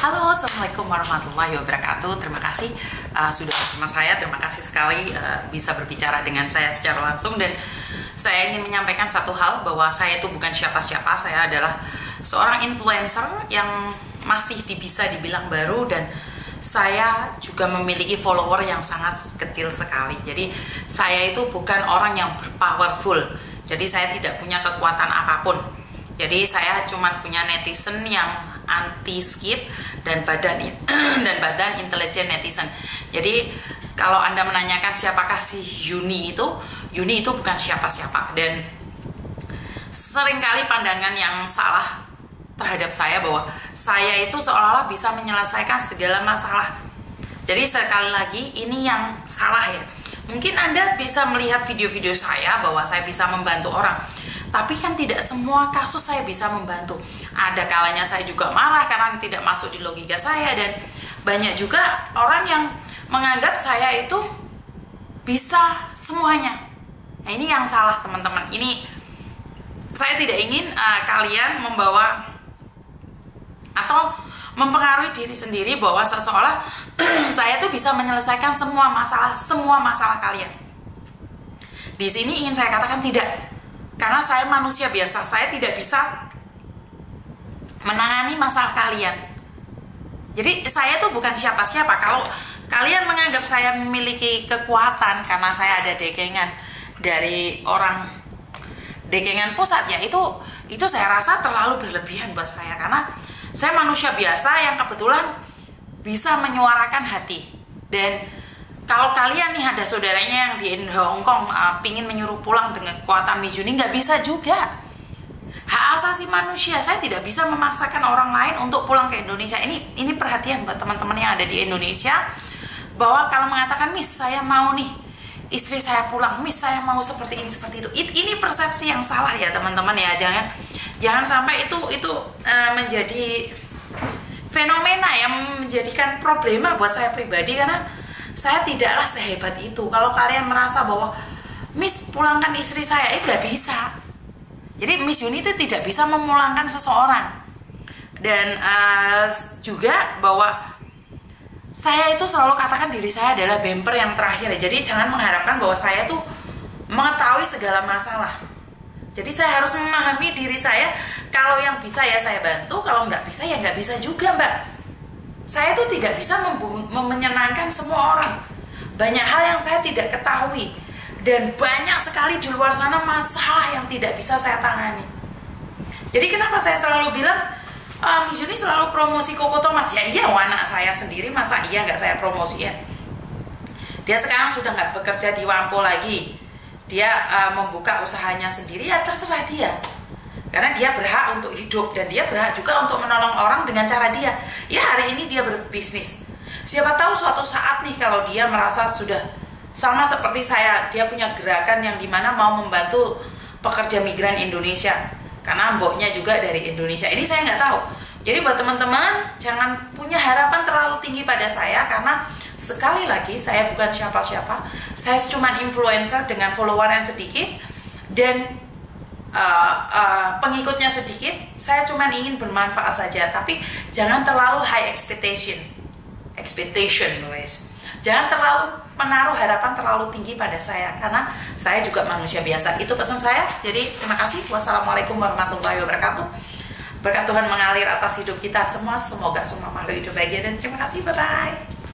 Halo, Assalamualaikum warahmatullahi wabarakatuh. Terima kasih uh, sudah bersama saya. Terima kasih sekali uh, bisa berbicara dengan saya secara langsung dan saya ingin menyampaikan satu hal bahwa saya itu bukan siapa-siapa. Saya adalah seorang influencer yang masih bisa dibilang baru dan saya juga memiliki follower yang sangat kecil sekali. Jadi saya itu bukan orang yang powerful. Jadi saya tidak punya kekuatan apa pun. Jadi saya cuma punya netizen yang anti skip dan badan dan badan intelijen netizen. Jadi kalau Anda menanyakan siapakah si Yuni itu, Yuni itu bukan siapa-siapa dan sering kali pandangan yang salah terhadap saya bahwa saya itu seolah-olah bisa menyelesaikan segala masalah. Jadi sekali lagi ini yang salah ya. Mungkin Anda bisa melihat video-video saya bahwa saya bisa membantu orang. Tapi kan tidak semua kasus saya bisa membantu. Ada kalanya saya juga marah karena tidak masuk di logika saya dan banyak juga orang yang menganggap saya itu bisa semuanya. Nah, ini yang salah teman-teman. Ini saya tidak ingin uh, kalian membawa atau mempengaruhi diri sendiri bahwa seolah saya tuh bisa menyelesaikan semua masalah semua masalah kalian. Di sini ingin saya katakan tidak karena saya manusia biasa, saya tidak bisa menangani masalah kalian. Jadi saya tuh bukan siapa-siapa. Kalau kalian menganggap saya memiliki kekuatan karena saya ada dekengan dari orang dekengan pusat ya itu itu saya rasa terlalu berlebihan buat saya karena saya manusia biasa yang kebetulan bisa menyuarakan hati dan kalau kalian nih ada saudaranya yang di Hong Kong uh, pingin menyuruh pulang dengan kekuatan Mizuni nggak bisa juga. Hak asasi manusia. Saya tidak bisa memaksakan orang lain untuk pulang ke Indonesia. Ini ini perhatian buat teman-teman yang ada di Indonesia bahwa kalau mengatakan Miss saya mau nih istri saya pulang. Miss saya mau seperti ini seperti itu. Ini persepsi yang salah ya teman-teman ya. Jangan jangan sampai itu itu uh, menjadi fenomena yang menjadikan problema buat saya pribadi karena saya tidaklah sehebat itu. Kalau kalian merasa bahwa Miss pulangkan istri saya eh nggak bisa. Jadi Miss Yuni itu tidak bisa memulangkan seseorang. Dan uh, juga bahwa saya itu selalu katakan diri saya adalah bumper yang terakhir. Jadi jangan mengharapkan bahwa saya tuh mengetahui segala masalah. Jadi saya harus memahami diri saya. Kalau yang bisa ya saya bantu kalau nggak bisa ya nggak bisa juga mbak saya tuh tidak bisa menyenangkan semua orang. Banyak hal yang saya tidak ketahui dan banyak sekali di luar sana masalah yang tidak bisa saya tangani. Jadi kenapa saya selalu bilang uh, Miss Yuni selalu promosi Koko Thomas? Ya iya, anak saya sendiri masa iya nggak saya promosiin? Dia sekarang sudah nggak bekerja di Wampo lagi. Dia uh, membuka usahanya sendiri ya terserah dia karena dia berhak untuk hidup dan dia berhak juga untuk menolong orang dengan cara dia. Ya hari ini dia berbisnis. Siapa tahu suatu saat nih kalau dia merasa sudah sama seperti saya dia punya gerakan yang di mana mau membantu pekerja migran Indonesia. Karena mboknya juga dari Indonesia. Ini saya nggak tahu. Jadi buat teman-teman jangan punya harapan terlalu tinggi pada saya karena sekali lagi saya bukan siapa-siapa. Saya cuma influencer dengan follower yang sedikit dan uh, uh, pengikutnya sedikit, saya cuma ingin bermanfaat saja, tapi jangan terlalu high expectation, expectation, guys. Jangan terlalu menaruh harapan terlalu tinggi pada saya, karena saya juga manusia biasa. Itu pesan saya. Jadi terima kasih. Wassalamualaikum warahmatullahi wabarakatuh. Berkat Tuhan mengalir atas hidup kita semua. Semoga semua makhluk hidup bahagia dan terima kasih. Bye bye.